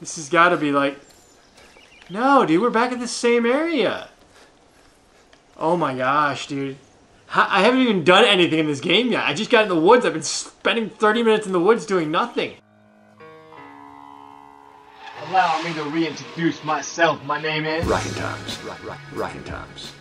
This has got to be like... No, dude, we're back in the same area. Oh my gosh, dude. I haven't even done anything in this game yet. I just got in the woods. I've been spending 30 minutes in the woods doing nothing. Allow me to reintroduce myself. My name is... Rockin' Times. Rock, rock, Rockin' Times.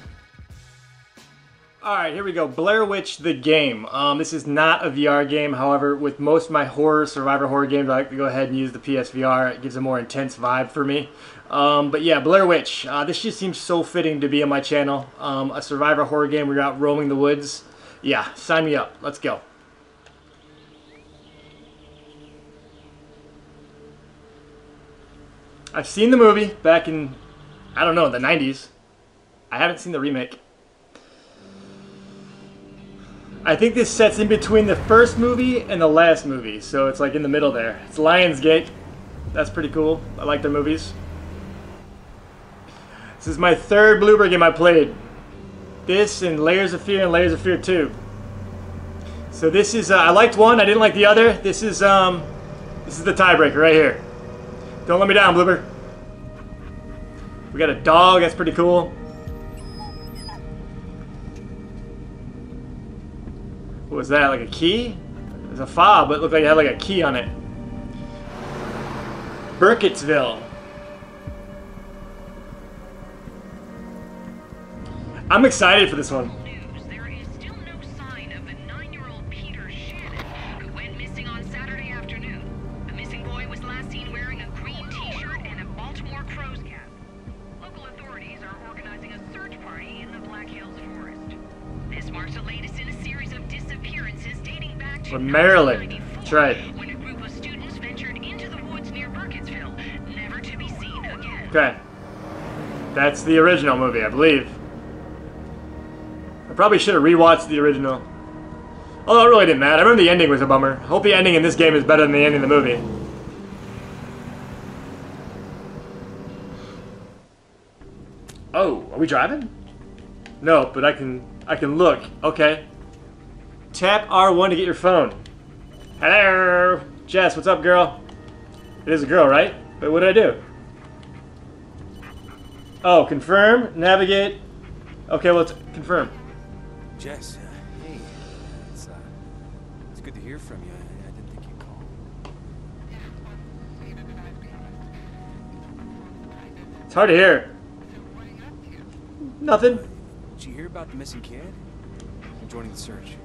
Alright, here we go. Blair Witch the game. Um, this is not a VR game. However, with most of my horror, survivor horror games, I like to go ahead and use the PSVR. It gives a more intense vibe for me. Um, but yeah, Blair Witch. Uh, this just seems so fitting to be on my channel. Um, a survivor horror game where you're out roaming the woods. Yeah, sign me up. Let's go. I've seen the movie back in, I don't know, the 90s. I haven't seen the remake. I think this sets in between the first movie and the last movie, so it's like in the middle there. It's Lionsgate. That's pretty cool. I like their movies. This is my third Bloober game I played. This and Layers of Fear and Layers of Fear 2. So this is, uh, I liked one, I didn't like the other. This is, um, this is the tiebreaker right here. Don't let me down, Bloober. We got a dog, that's pretty cool. Was that, like a key? It was a fob, but it looked like it had like a key on it. Burkittsville. I'm excited for this one. To be seen again. Okay. That's the original movie, I believe. I probably should have rewatched the original. Although it really didn't matter. I remember the ending was a bummer. I hope the ending in this game is better than the ending of the movie. Oh, are we driving? No, but I can I can look. Okay. Tap R1 to get your phone. Hello, Jess. What's up, girl? It is a girl, right? But what did I do? Oh, confirm, navigate. Okay, well, it's confirm. Jess, uh, hey, it's uh, it's good to hear from you. I, I didn't think you'd call. It's hard to hear. Nothing. Did you hear about the missing kid? I'm joining the search.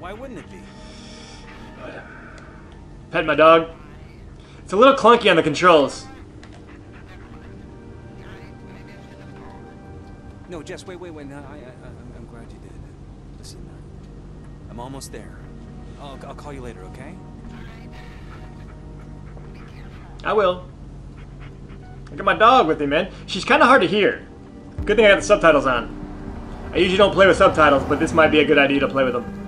Why wouldn't it be? Pet my dog. It's a little clunky on the controls. No, Jess, wait, wait, wait. No, I, I, I'm, I'm glad you did. Listen, uh, I'm almost there. I'll, I'll call you later, okay? I will. I got my dog with me, man. She's kind of hard to hear. Good thing I got the subtitles on. I usually don't play with subtitles, but this might be a good idea to play with them.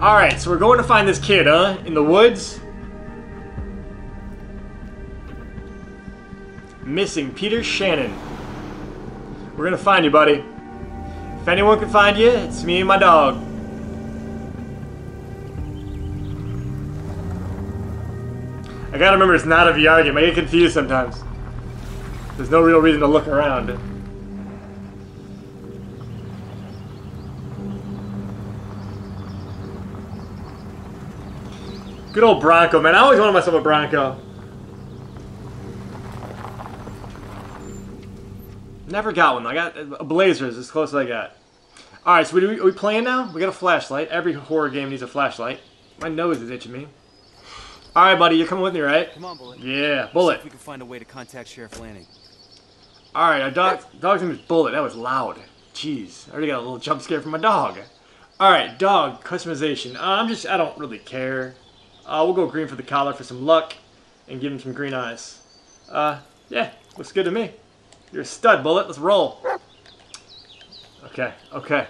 Alright, so we're going to find this kid, huh? In the woods? Missing Peter Shannon. We're gonna find you, buddy. If anyone can find you, it's me and my dog. I gotta remember it's not a VR game. I get confused sometimes. There's no real reason to look around. Good old Bronco, man. I always wanted myself a Bronco. Never got one. I got a Blazer is as close as I got. All right, so we, are we playing now? We got a flashlight. Every horror game needs a flashlight. My nose is itching me. All right, buddy, you're coming with me, right? Come on, Bullet. Yeah, See Bullet. if we can find a way to contact Sheriff Lanning. All right, our dog, dog's name is Bullet. That was loud. Jeez, I already got a little jump scare from my dog. All right, dog customization. Uh, I'm just, I don't really care. Uh, we'll go green for the collar for some luck, and give him some green eyes. Uh, yeah, looks good to me. You're a stud, Bullet. Let's roll. Okay, okay.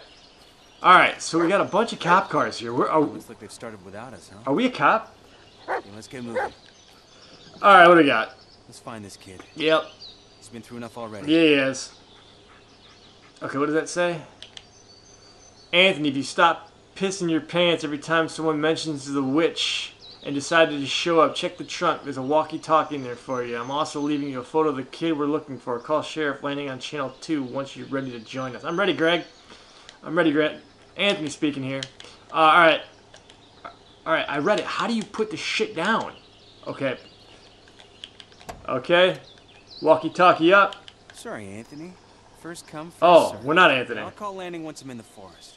All right, so we got a bunch of cop cars here. We're, are, Looks like they've started without us, huh? are we a cop? Yeah, let's get moving. All right, what do we got? Let's find this kid. Yep, He's been through enough already. yeah, he is. Okay, what does that say? Anthony, if you stop pissing your pants every time someone mentions the witch and decided to show up, check the trunk. There's a walkie-talkie in there for you. I'm also leaving you a photo of the kid we're looking for. Call Sheriff Lanning on Channel 2 once you're ready to join us. I'm ready, Greg. I'm ready, Greg. Anthony speaking here. Uh, all right. All right, I read it. How do you put the shit down? Okay. Okay. Walkie-talkie up. Sorry, Anthony. First come, first Oh, we're not Anthony. I'll call Lanning once I'm in the forest.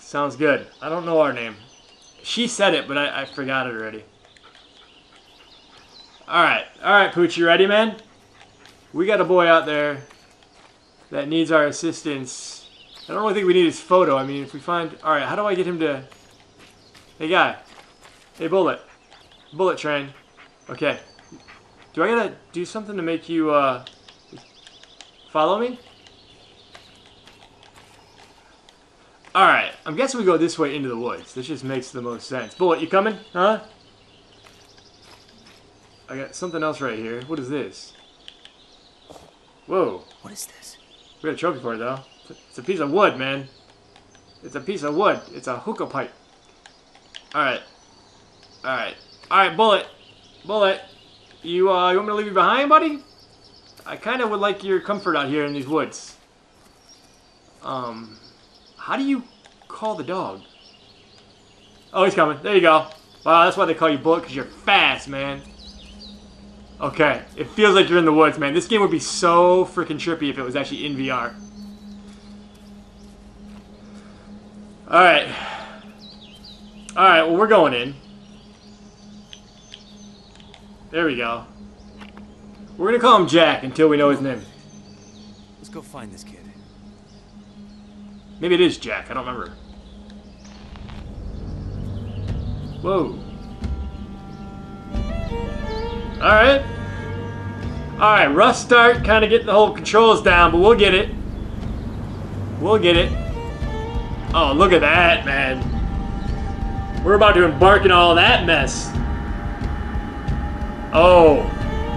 Sounds good. I don't know our name. She said it, but I, I forgot it already. Alright. Alright, Pooch, you ready, man? We got a boy out there that needs our assistance. I don't really think we need his photo. I mean, if we find... Alright, how do I get him to... Hey, guy. Hey, Bullet. Bullet train. Okay. Do I gotta do something to make you, uh... Follow me? Alright, I'm guessing we go this way into the woods. This just makes the most sense. Bullet, you coming? Huh? I got something else right here. What is this? Whoa. What is this? We got a trophy for it, though. It's a- It's a piece of wood, man. It's a piece of wood. It's a hookah pipe. Alright. Alright. Alright, Bullet. Bullet. You, uh, you want me to leave you behind, buddy? I kind of would like your comfort out here in these woods. Um, how do you call the dog? Oh, he's coming. There you go. Wow, that's why they call you Bullet, because you're fast, man. Okay, it feels like you're in the woods, man. This game would be so freaking trippy if it was actually in VR. Alright. Alright, well, we're going in. There we go. We're gonna call him Jack until we know his name. Let's go find this kid. Maybe it is Jack, I don't remember. Whoa. Alright. Alright, rough start, kind of getting the whole controls down, but we'll get it. We'll get it. Oh, look at that, man. We're about to embark in all that mess. Oh.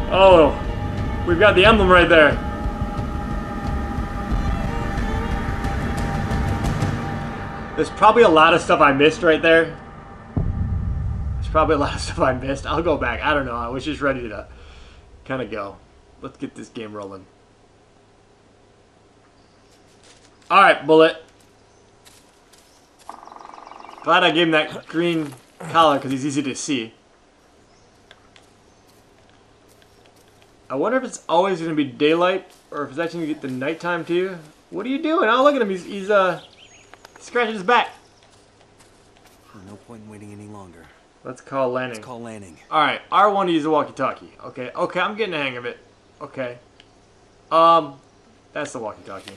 Oh. We've got the emblem right there. There's probably a lot of stuff I missed right there. There's probably a lot of stuff I missed. I'll go back. I don't know. I was just ready to kind of go. Let's get this game rolling. All right, Bullet. Glad I gave him that green collar because he's easy to see. I wonder if it's always going to be daylight or if it's actually going to get the nighttime too. What are you doing? Oh, look at him. He's, he's uh, scratching his back. No point in waiting any longer. Let's call Lanning. Let's call Lanning. All right, R1 to use the walkie-talkie. Okay, okay, I'm getting the hang of it. Okay. Um, that's the walkie-talkie.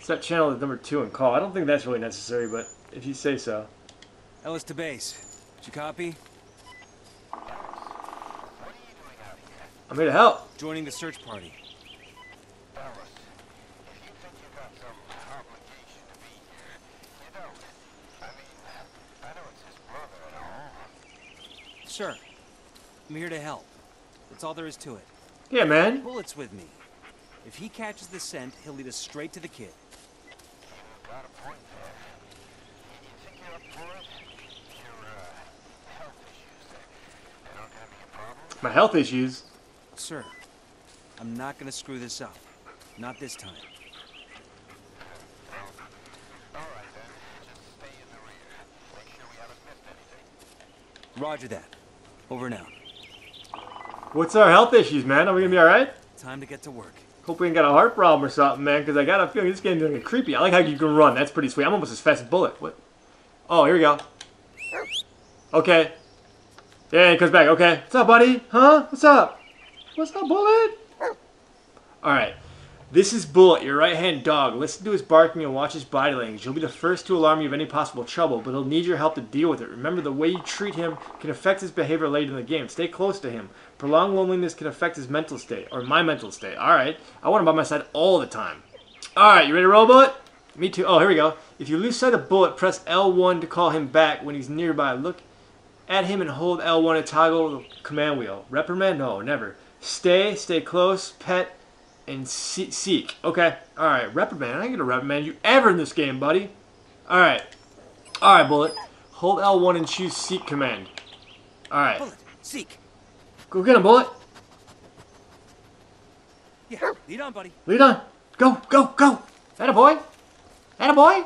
Set channel to number two and call. I don't think that's really necessary, but if you say so. Ellis to base. Did you copy? I'm here to help. Joining the search party. Sure. I'm here to help. That's all there is to it. Yeah, man. Bullet's with me. If he catches the scent, he'll lead us straight to the kid. Got a point there. You think you're up for it? Your, uh, health issues, they, they don't have any problem? My health issues. Sir, I'm not gonna screw this up. Not this time. All right, then. Just stay in the rear. Make sure we haven't missed anything. Roger that. Over now. What's our health issues, man? Are we gonna be all right? Time to get to work. Hope we ain't got a heart problem or something, man. Because I got a feeling this game's gonna get creepy. I like how you can run. That's pretty sweet. I'm almost as fast as Bullet. What? Oh, here we go. Okay. Yeah, he comes back. Okay. What's up, buddy? Huh? What's up? What's up, Bullet? Alright. This is Bullet, your right hand dog. Listen to his barking and watch his body language. He'll be the first to alarm you of any possible trouble, but he'll need your help to deal with it. Remember, the way you treat him can affect his behavior later in the game. Stay close to him. Prolonged loneliness can affect his mental state, or my mental state. Alright. I want him by my side all the time. Alright, you ready to roll, Bullet? Me too. Oh, here we go. If you lose sight of Bullet, press L1 to call him back when he's nearby. Look at him and hold L1 to toggle the command wheel. Reprimand? No, never. Stay, stay close, pet, and see- seek. Okay. All right. Reprimand. I ain't gonna reprimand you ever in this game, buddy. All right. All right, bullet. Hold L1 and choose seek command. All right. Bullet, seek. Go get him, bullet. Yeah, lead on, buddy. Lead on. Go, go, go. That a boy. That a boy.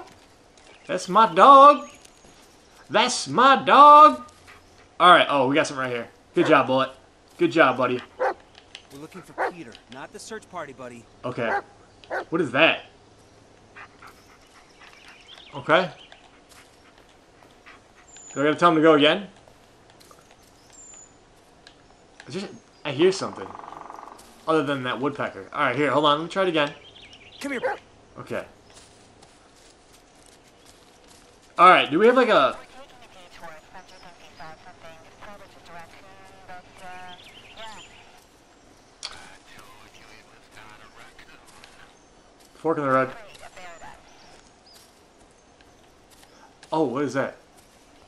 That's my dog. That's my dog. All right. Oh, we got some right here. Good job, bullet. Good job, buddy. We're looking for Peter, not the search party, buddy. Okay. What is that? Okay. Do I gotta tell him to go again? I just I hear something. Other than that woodpecker. Alright, here, hold on, let me try it again. Come here. Okay. Alright, do we have like a We're taking a detour. Spencer thinks he saw something. It's probably just a raccoon, but, uh, yeah. told you it was not a raccoon. Fork in the road? Oh, what is that?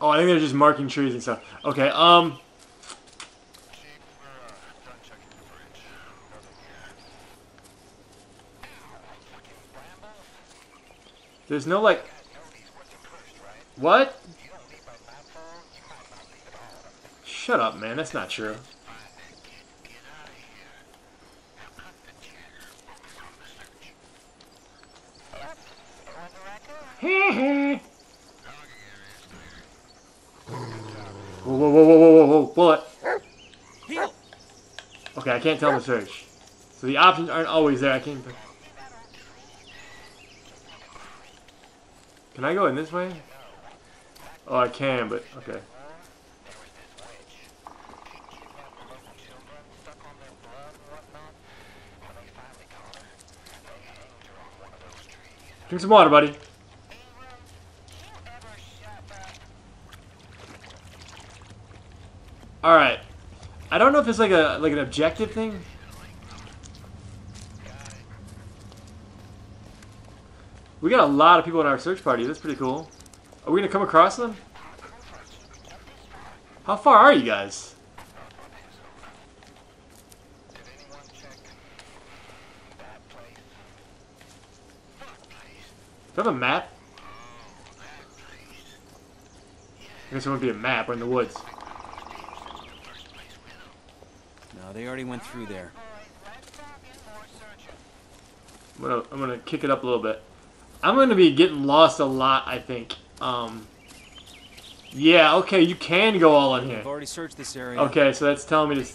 Oh, I think they're just marking trees and stuff. Okay, um there's no like what? Shut up, man, that's not true. Fine then, kid. Get out of here. Now cut the chatter. Focus on the search. Yep, it was a raccoon. Dogging area is clear. Whoa, whoa, whoa, whoa, whoa, whoa, whoa, bullet. Heel. Okay, I can't tell the search. So the options aren't always there. I can't. Can I go in this way? Oh, I can, but okay. Drink some water, witch. She kidnapped the local children, stuck on their blood and whatnot. When they finally caught her, they hanged her on one of those trees. Drink some water, buddy. Abram, do you ever shut up? All right. I don't know if it's like a like an objective thing. We got a lot of people in our search party. That's pretty cool. Are we gonna come across them? How far are you guys? Do I have a map? I guess it wouldn't be a map. We're in the woods. First place with them. No, they already went through there. Boys, let's talk in more searching. I'm gonna I'm gonna kick it up a little bit. I'm gonna be getting lost a lot. I think. Um. Yeah. Okay. You can go all in here. We've already searched this area. Okay, so that's telling me to.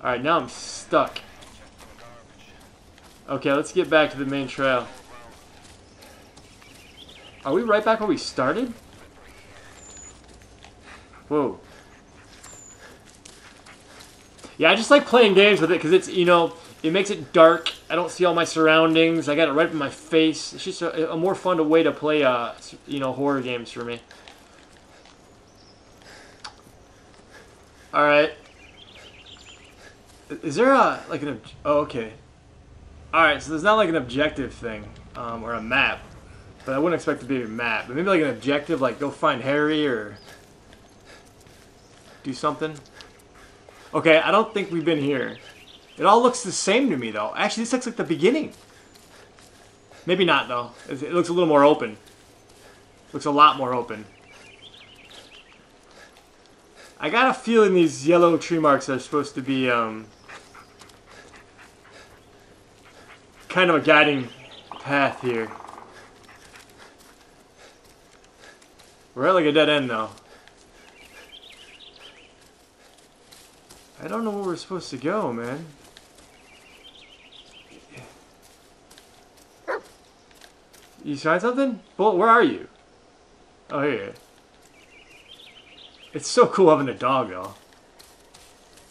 All right, now I'm stuck. Okay, let's get back to the main trail. Are we right back where we started? Whoa. Yeah, I just like playing games with it because it's, you know, it makes it dark. I don't see all my surroundings. I got it right in my face. It's just a, a more fun way to play, uh, you know, horror games for me. All right. Is there a like an? Oh, okay. All right, so there's not like an objective thing um, or a map, but I wouldn't expect to be a map. But maybe like an objective, like go find Harry or do something. Okay, I don't think we've been here. It all looks the same to me though. Actually, this looks like the beginning. Maybe not though. It looks a little more open. Looks a lot more open. I got a feeling these yellow tree marks are supposed to be um, kind of a guiding path here. We're at like a dead end though. I don't know where we're supposed to go, man. You find something? Bullet, where are you? Oh, here. It's so cool having a dog, though.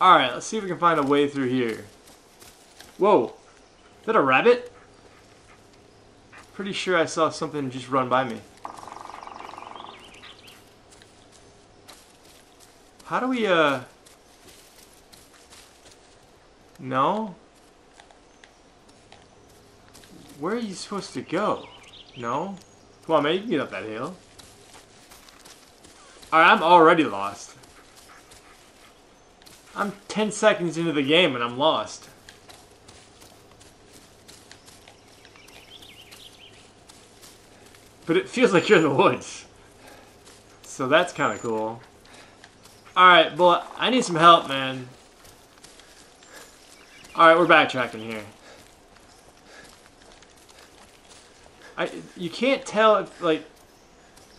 Alright, let's see if we can find a way through here. Whoa. Is that a rabbit? Pretty sure I saw something just run by me. How do we, uh... No? Where are you supposed to go? No? Come on, man, you can get up that hill. Alright, I'm already lost. I'm 10 seconds into the game and I'm lost. But it feels like you're in the woods. So that's kind of cool. Alright, boy, I need some help, man. Alright, we're backtracking here. I, you can't tell if, like,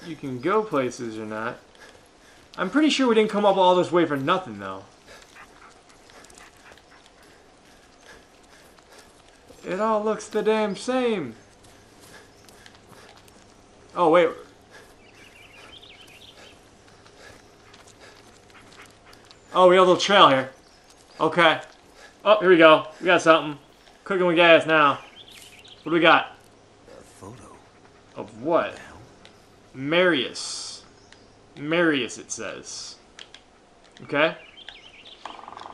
you can go places or not. I'm pretty sure we didn't come up all this way for nothing, though. It all looks the damn same. Oh, wait. Oh, we have a little trail here. Okay. Oh, here we go. We got something. Cooking with gas now. What do we got? A photo. Of what? Marius. Marius, it says. Okay.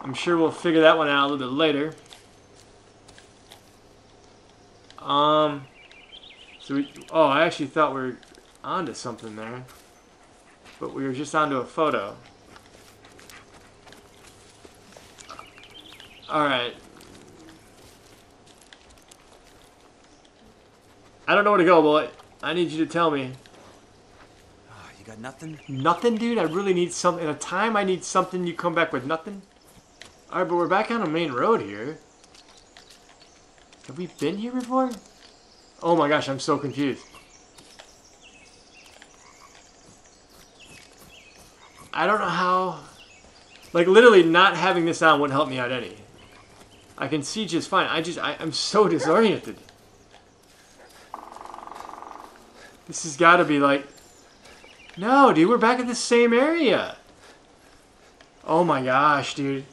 I'm sure we'll figure that one out a little bit later. Um. So we. Oh, I actually thought we were onto something there. But we were just onto a photo. Alright. I don't know where to go, boy. I need you to tell me. Ah, you got nothing? Nothing, dude? I really need something. In a time I need something, you come back with nothing? Alright, but we're back on a main road here. Have we been here before? Oh my gosh, I'm so confused. I don't know how... Like, literally not having this on wouldn't help me out any. I can see just fine. I just... I, I'm so disoriented. This has got to be like... No, dude, we're back at the same area. Oh my gosh, dude.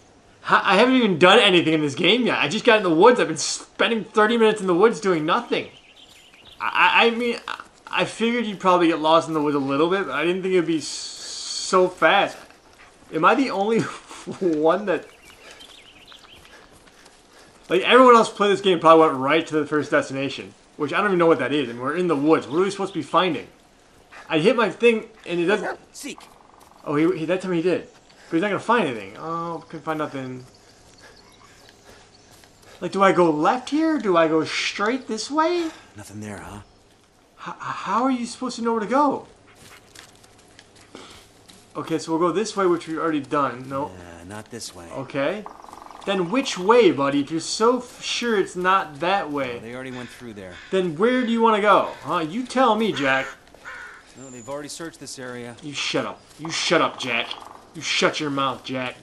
I haven't even done anything in this game yet. I just got in the woods. I've been spending 30 minutes in the woods doing nothing. I, I mean, I- I figured you'd probably get lost in the woods a little bit, but I didn't think it'd be so fast. Am I the only one that... Like, everyone else played this game probably went right to the first destination. Which I don't even know what that is, and we're in the woods. What are we supposed to be finding? I hit my thing, and it doesn't... Seek. Oh, he, he that time he did. But he's not gonna find anything. Oh, couldn't find nothing. Like, do I go left here? Do I go straight this way? Nothing there, huh? H- how are you supposed to know where to go? Okay, so we'll go this way, which we've already done. No. Uh, not this way. Okay. Then which way, buddy? If you're so f- sure it's not that way, They already went through there. then where do you want to go? Huh? You tell me, Jack. No, they've already searched this area. You shut up. You shut up, Jack. You shut your mouth, Jack.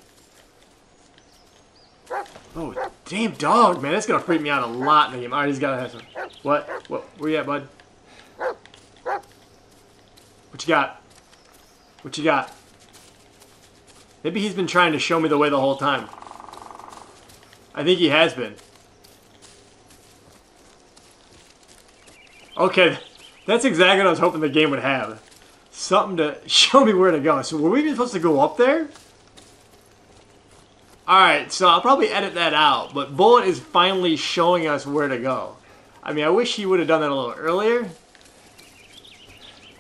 Oh, damn dog, man. That's gonna freak me out a lot in the game. Alright, he's gotta have some. What? What? Where you at, bud? What you got? What you got? Maybe he's been trying to show me the way the whole time. I think he has been. Okay, that's exactly what I was hoping the game would have. Something to show me where to go. So were we even supposed to go up there? Alright, so I'll probably edit that out, but Bullet is finally showing us where to go. I mean, I wish he would have done that a little earlier.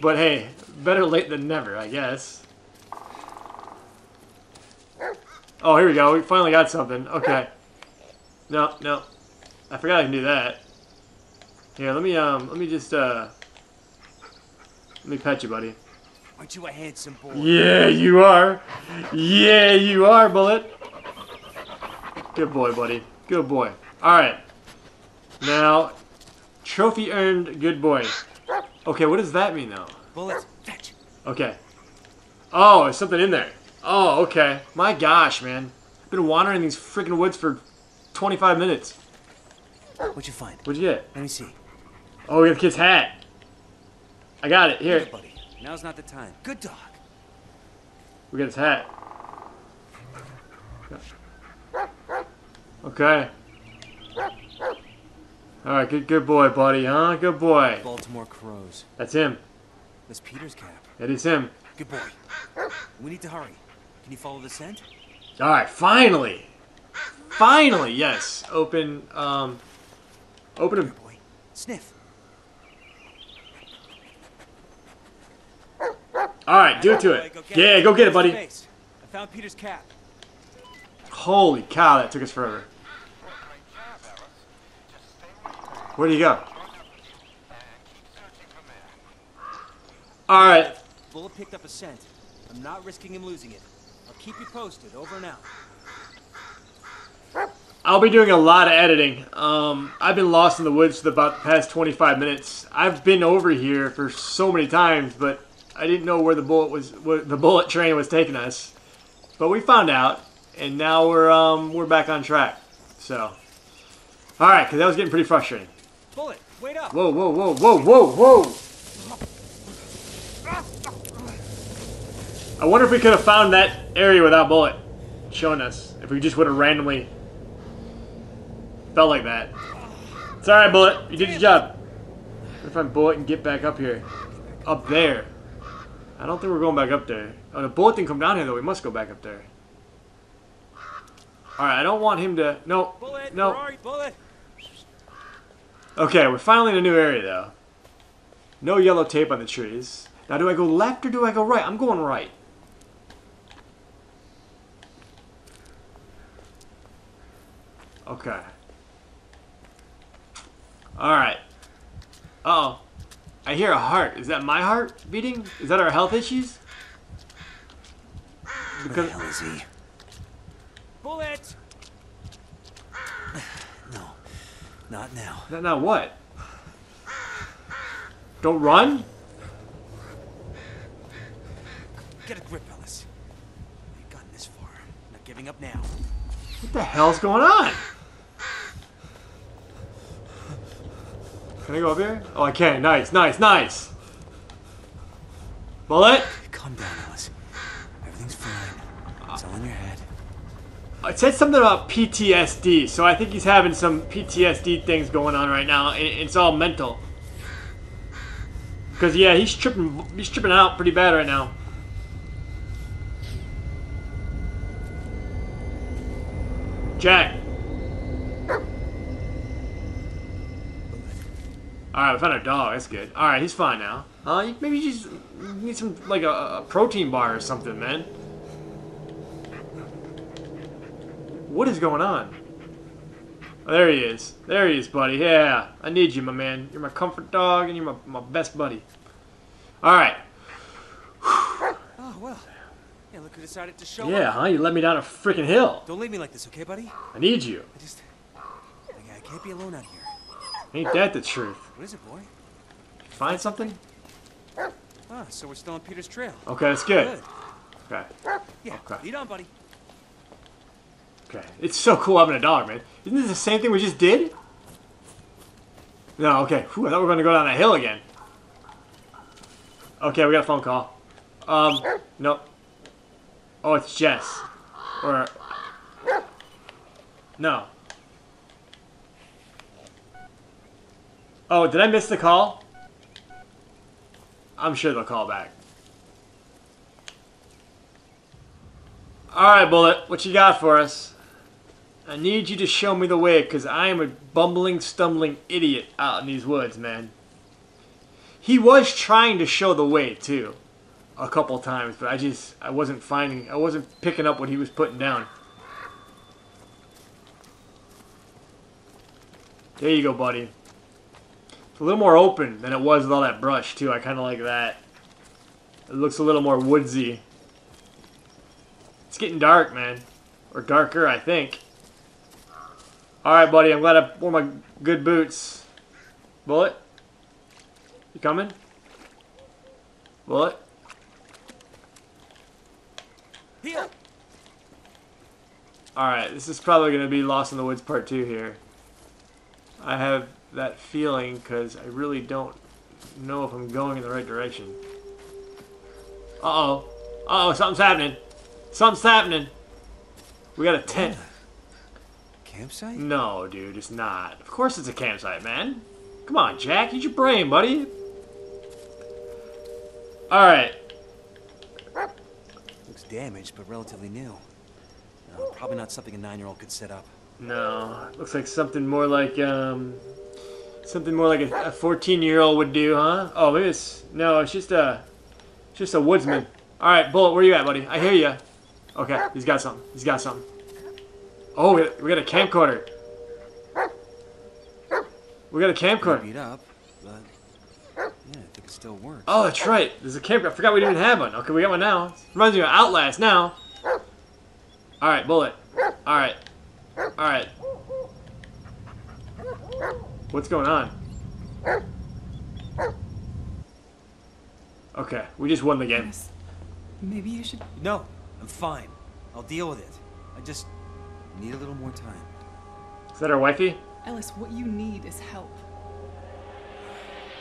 But hey, better late than never, I guess. Oh, here we go. We finally got something. Okay. No, no. I forgot I can do that. Here, let me, um, let me just, uh... Let me pet you, buddy. Aren't you a handsome boy? Yeah, you are. Yeah, you are, Bullet. Good boy, buddy. Good boy. Alright. Now, trophy earned, good boy. Okay, what does that mean, though? Bullets, fetch. Okay. Oh, there's something in there. Oh, okay. My gosh, man. I've been wandering these freaking woods for 25 minutes. What'd you find? What'd you get? Let me see. Oh, we got the kid's hat. I got it. Here. Buddy. Now's not the time. Good dog. We got his hat. Okay. Alright, good good boy, buddy, huh? Good boy. Baltimore Crows. That's him. That's Peter's cap. That is him. Good boy. We need to hurry. Can you follow the scent? Alright, finally! Finally, yes. Open, um... Open him. boy. Sniff. Alright, do it to it. go Yeah, go get it, buddy. I found Peter's cap. Holy cow, that took us forever. Great job, Ellis. Just stay where you are Where do you go? and keep searching from there. All right. Bullet picked up a scent. I'm not risking him losing it. I'll keep you posted. Over and out. I'll be doing a lot of editing. Um, I've been lost in the woods for about the past 25 minutes. I've been over here for so many times, but I didn't know where the bullet was, the bullet train was taking us. But we found out, and now we're um, we're back on track. So, all right, because that was getting pretty frustrating. Bullet, wait up. Whoa, whoa, whoa, whoa, whoa, whoa! I wonder if we could have found that area without bullet showing us. If we just would have randomly felt like that. It's alright, Bullet. You did your job. What if I'm Bullet and get back up here? Up there. I don't think we're going back up there. Oh, the Bullet didn't come down here, though. We must go back up there. Alright, I don't want him to... No. Bullet, No. you, Bullet? Okay, we're finally in a new area, though. No yellow tape on the trees. Now, do I go left or do I go right? I'm going right. Okay. Alright. Uh-oh. I hear a heart. Is that my heart beating? Is that our health issues? Because... Where the hell is he? Bullet! No, not now. Not now what? Don't run? Get a grip, Ellis. We've gotten this far. Not giving up now. What the hell's going on? Can I go up here? Oh, I can. Nice, nice, nice. Bullet? Calm down, Ellis. Everything's fine. It's all in your head. It said something about PTSD, so I think he's having some PTSD things going on right now, it's all mental. Cause yeah, he's tripping. He's tripping out pretty bad right now. Jack. Alright, we found a dog. That's good. Alright, he's fine now. Uh, maybe you just need some, like, a, a protein bar or something, man. What is going on? Oh, there he is. There he is, buddy. Yeah, I need you, my man. You're my comfort dog, and you're my, my best buddy. Alright. Oh, well. Yeah, look who decided to show Yeah, up. huh? You let me down a freaking hill. Don't leave me like this, okay, buddy? I need you. I just... I, I can't be alone out here. Ain't that the truth? What is it, boy? Find something? Ah, so we're still on Peter's trail. Okay, that's good. Good. Okay. Yeah, Okay. lead on, buddy. Okay. It's so cool having a dog, man. Isn't this the same thing we just did? No, okay. Whew, I thought we were going to go down that hill again. Okay, we got a phone call. Um, nope. Oh, it's Jess. Or... No. Oh, did I miss the call? I'm sure they'll call back. Alright, Bullet. What you got for us? I need you to show me the way, because I am a bumbling, stumbling idiot out in these woods, man. He was trying to show the way, too. A couple times, but I just, I wasn't finding, I wasn't picking up what he was putting down. There you go, buddy. It's a little more open than it was with all that brush, too. I kind of like that. It looks a little more woodsy. It's getting dark, man. Or darker, I think. Alright, buddy. I'm glad I wore my good boots. Bullet? You coming? Bullet? Heel! Alright, this is probably going to be Lost in the Woods Part 2 here. I have that feeling because I really don't know if I'm going in the right direction. Uh-oh. Uh-oh, something's happening. Something's happening. We got a tent. Campsite? No, dude, it's not. Of course it's a campsite, man. Come on, Jack. Use your brain, buddy. Alright. Looks damaged, but relatively new. No, probably not something a nine-year-old could set up. No. Looks like something more like, um... Something more like a 14-year-old would do, huh? Oh, maybe it's... No, it's just a... Just a woodsman. Alright, Bullet, where you at, buddy? I hear you. Okay, he's got something. He's got something. Oh, we got, we got a camcorder. We got a camcorder. Beat up, but yeah, I think it still works. Oh, that's right. There's a camera. I forgot we didn't even have one. Okay, we got one now. Reminds me of Outlast now. All right, bullet. All right. All right. What's going on? Okay, we just won the game. Yes. Maybe you should. No, I'm fine. I'll deal with it. I just need a little more time. Is that our wifey? Ellis, what you need is help.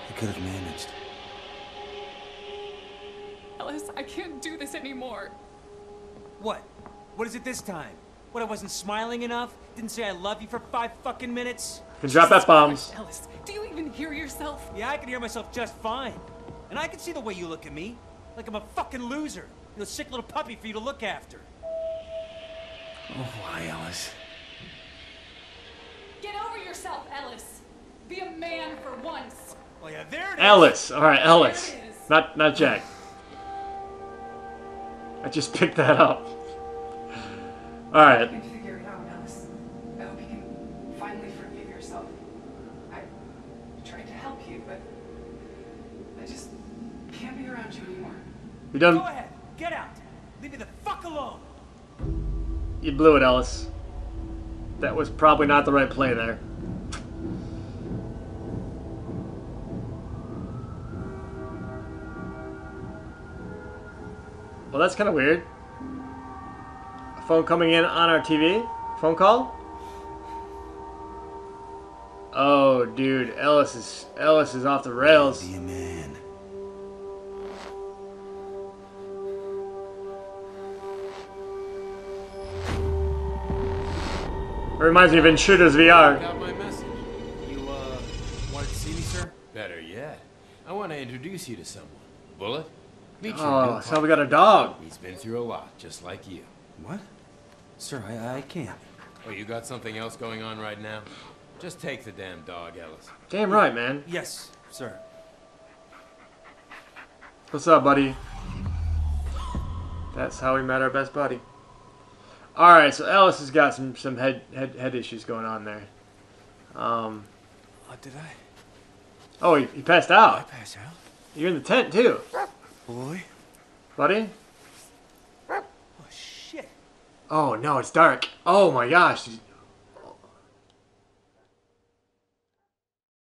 I could have managed. Ellis, I can't do this anymore. What? What is it this time? What, I wasn't smiling enough? Didn't say I love you for five fucking minutes? Can drop F bombs. Ellis, do you even hear yourself? Yeah, I can hear myself just fine. And I can see the way you look at me. Like I'm a fucking loser. You're a sick little puppy for you to look after. Oh, why, Ellis? Get over yourself, Ellis. Be a man for once. Oh yeah, there it is. Ellis. All right, Ellis. There. Not not Jack. I just picked that up. All right. You Go ahead. Get out. Leave me the fuck alone. You blew it, Ellis. That was probably not the right play there. Well, that's kind of weird. A phone coming in on our TV? Phone call? Oh, dude, Ellis is Ellis is off the rails. Reminds me of Intruders VR. Got my message. You, uh, wanted to see me, sir? Better yet, I want to introduce you to someone. Bullet, meet Oh, new so we got a dog. He's been through a lot, just like you. What? Sir, I, I can't. Oh, you got something else going on right now? Just take the damn dog, Ellis. Damn right, man. Yes, sir. What's up, buddy? That's how we met our best buddy. All right, so Ellis has got some some head head head issues going on there. Um, Uh, did I? oh, he, he passed I passed out? You're in the tent too, Boy? buddy. Oh, shit. Oh no, it's dark. Oh my gosh,